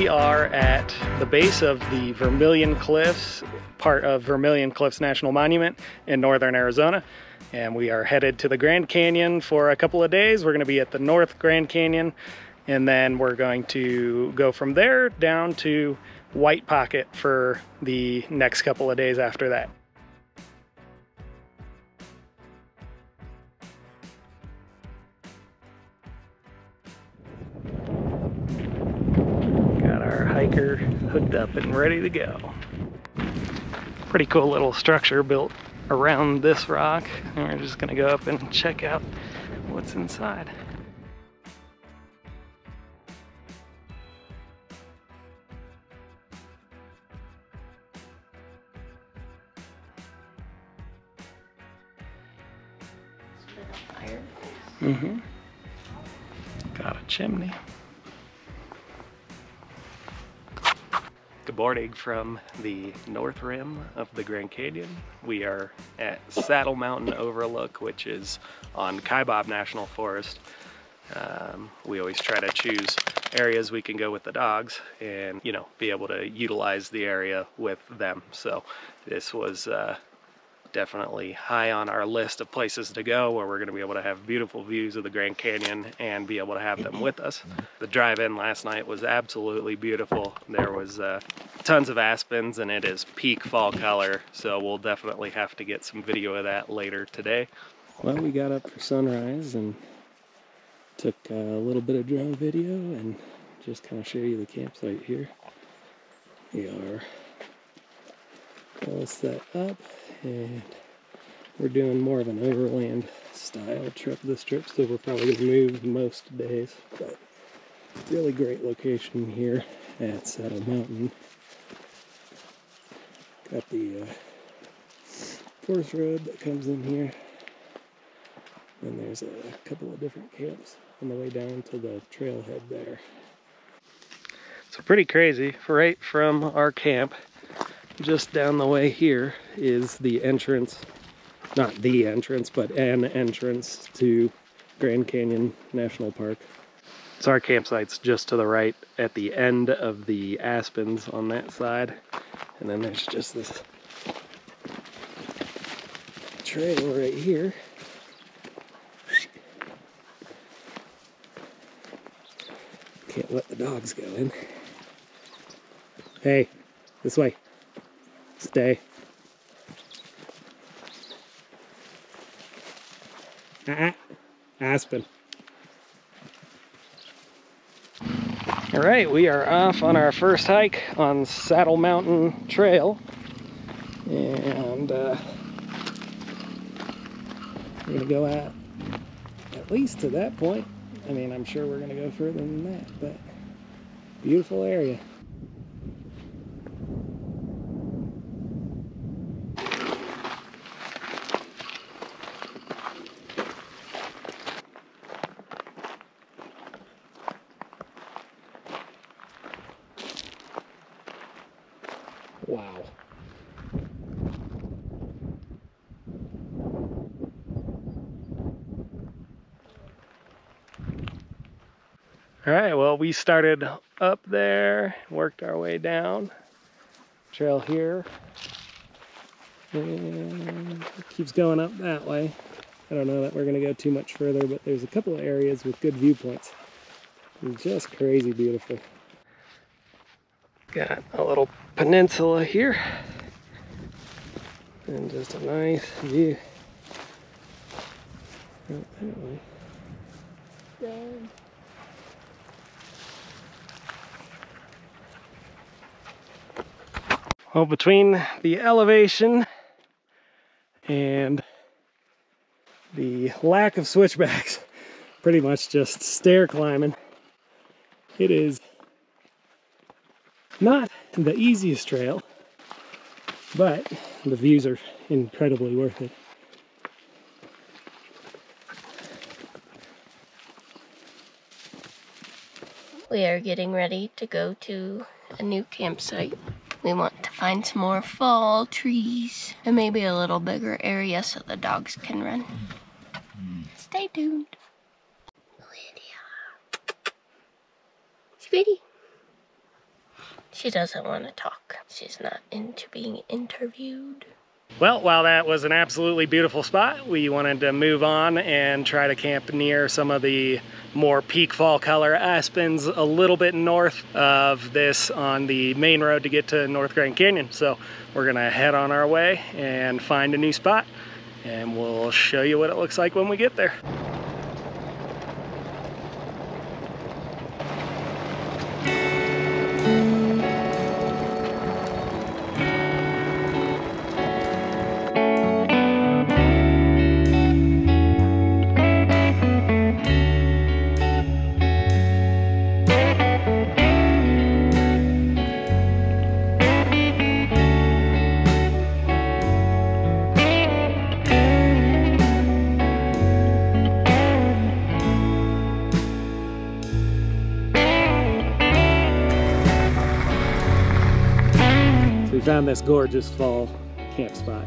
We are at the base of the Vermilion Cliffs, part of Vermilion Cliffs National Monument in northern Arizona. And we are headed to the Grand Canyon for a couple of days. We're going to be at the North Grand Canyon, and then we're going to go from there down to White Pocket for the next couple of days after that. Our hiker hooked up and ready to go. Pretty cool little structure built around this rock. And we're just gonna go up and check out what's inside. Mm-hmm. Got a chimney. Morning from the north rim of the Grand Canyon. We are at Saddle Mountain Overlook, which is on Kaibab National Forest. Um, we always try to choose areas we can go with the dogs and, you know, be able to utilize the area with them. So this was uh, definitely high on our list of places to go where we're going to be able to have beautiful views of the Grand Canyon and be able to have them with us. The drive-in last night was absolutely beautiful. There was uh, tons of aspens and it is peak fall color, so we'll definitely have to get some video of that later today. Well, we got up for sunrise and took a little bit of drone video and just kind of show you the campsite here. We are all set up and we're doing more of an overland style trip this trip so we're probably going to move most days. But really great location here at Saddle Mountain. Got the uh, forest road that comes in here. And there's a couple of different camps on the way down to the trailhead there. So pretty crazy right from our camp just down the way here is the entrance, not the entrance, but an entrance to Grand Canyon National Park. So our campsite's just to the right at the end of the aspens on that side. And then there's just this trail right here. Can't let the dogs go in. Hey, this way. Stay. Ah, Aspen. All right, we are off on our first hike on Saddle Mountain Trail. And uh, we're gonna go at at least to that point. I mean, I'm sure we're gonna go further than that, but beautiful area. All right, well, we started up there, worked our way down. Trail here. And keeps going up that way. I don't know that we're gonna go too much further, but there's a couple of areas with good viewpoints. It's just crazy beautiful. Got a little peninsula here. And just a nice view. Oh, right that way. Down. Well, between the elevation and the lack of switchbacks, pretty much just stair climbing, it is not the easiest trail, but the views are incredibly worth it. We are getting ready to go to a new campsite. We want to find some more fall trees and maybe a little bigger area so the dogs can run. Stay tuned. Lydia. Sweetie. She doesn't want to talk. She's not into being interviewed. Well, while that was an absolutely beautiful spot, we wanted to move on and try to camp near some of the more peak fall color aspens a little bit north of this on the main road to get to North Grand Canyon. So we're gonna head on our way and find a new spot and we'll show you what it looks like when we get there. This gorgeous fall camp spot.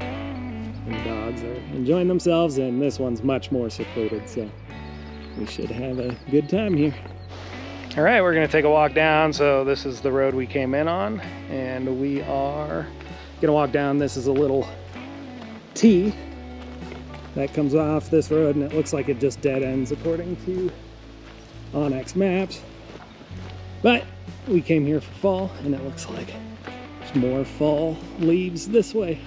And the dogs are enjoying themselves and this one's much more secluded, so we should have a good time here. All right, we're gonna take a walk down. So this is the road we came in on and we are gonna walk down. This is a little T that comes off this road and it looks like it just dead ends according to onX maps. But we came here for fall and it looks like more fall leaves this way.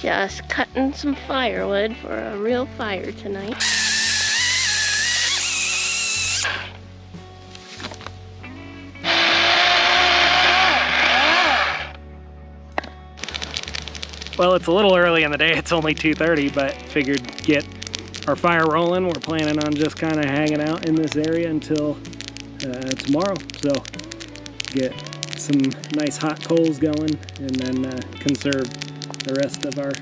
Just cutting some firewood for a real fire tonight. Well, it's a little early in the day. It's only 2.30, but figured get our fire rolling. We're planning on just kind of hanging out in this area until uh, tomorrow. So get some nice hot coals going and then uh, conserve the rest of our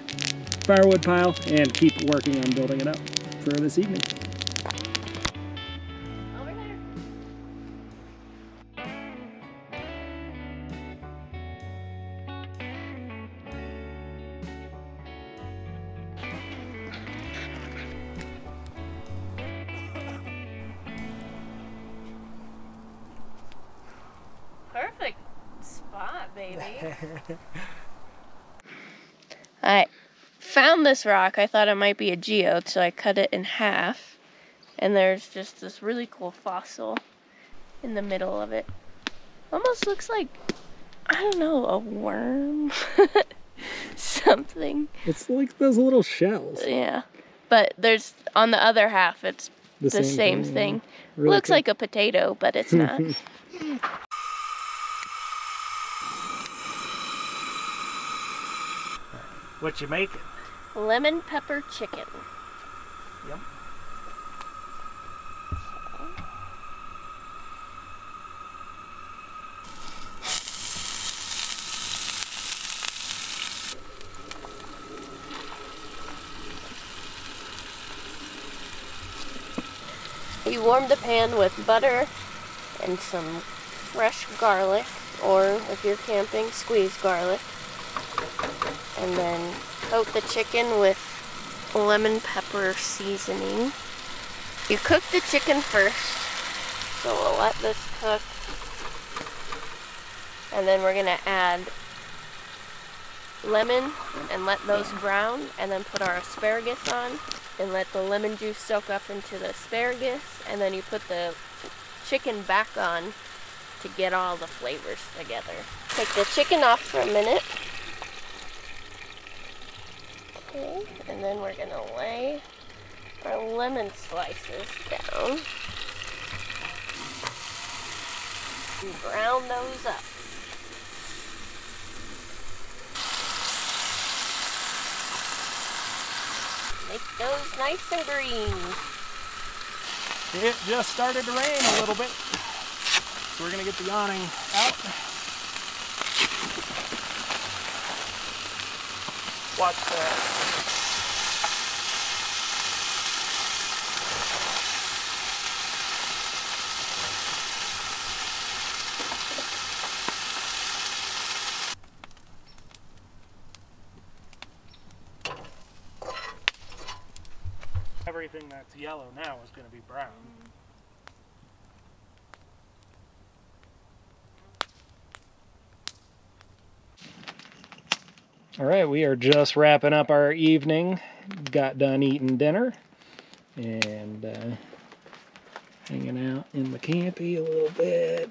firewood pile and keep working on building it up for this evening. I found this rock. I thought it might be a geode, so I cut it in half. And there's just this really cool fossil in the middle of it. Almost looks like, I don't know, a worm? Something. It's like those little shells. Yeah. But there's, on the other half, it's The, the same, yeah. thing. Really Looks cool. like a potato, but it's not. What you make? Lemon pepper chicken. Yep. We warmed the pan with butter and some fresh garlic, or if you're camping, squeezed garlic. And then coat the chicken with lemon pepper seasoning. You cook the chicken first, so we'll let this cook. And then we're gonna add lemon and let those brown, and then put our asparagus on and let the lemon juice soak up into the asparagus, and then you put the chicken back on to get all the flavors together. Take the chicken off for a minute. Okay, and then we're gonna lay our lemon slices down. And brown those up. Make those nice and green. It just started to rain a little bit. So we're gonna get the awning out. Watch that. Uh, everything that's yellow now is going to be brown. Mm -hmm. All right, we are just wrapping up our evening. Got done eating dinner and uh, hanging out in the campy a little bit.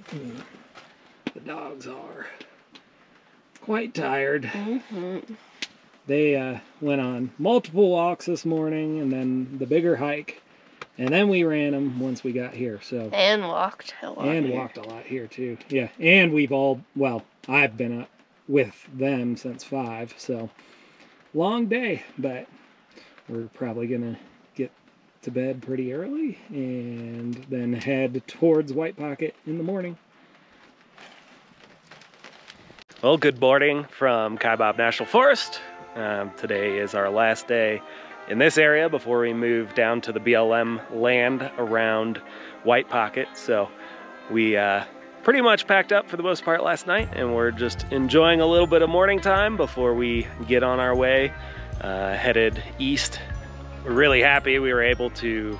The dogs are quite tired. Mm-hmm. They uh, went on multiple walks this morning and then the bigger hike. And then we ran them once we got here. So And walked a lot. and here. walked a lot here too. Yeah, and we've all well, I've been up with them since five, so long day, but we're probably gonna get to bed pretty early and then head towards White Pocket in the morning. Well, good morning from Kaibab National Forest. Um, today is our last day in this area before we move down to the BLM land around White Pocket. So we uh, pretty much packed up for the most part last night and we're just enjoying a little bit of morning time before we get on our way uh, headed east. We're really happy we were able to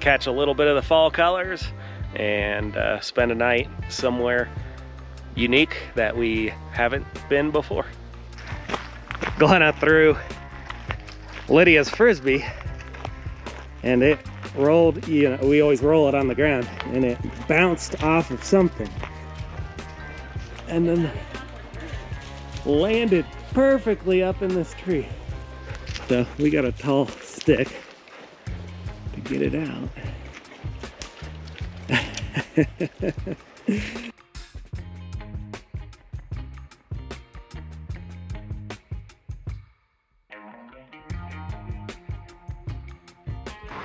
catch a little bit of the fall colors and uh, spend a night somewhere unique that we haven't been before. Glenna threw Lydia's frisbee and it rolled, you know, we always roll it on the ground and it bounced off of something and then landed perfectly up in this tree. So we got a tall stick to get it out.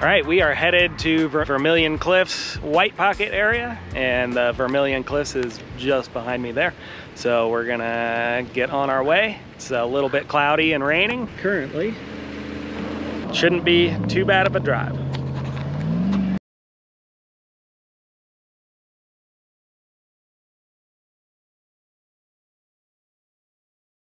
All right, we are headed to Ver- Vermilion Cliffs White Pocket area, and the Vermilion Cliffs is just behind me there. So we're gonna get on our way. It's a little bit cloudy and raining currently. Shouldn't be too bad of a drive.